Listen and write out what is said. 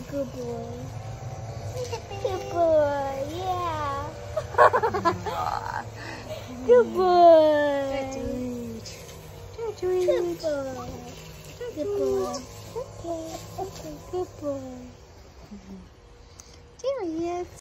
a good boy. Good boy, yeah. good boy. Good boy. Good boy. Good boy. Good boy.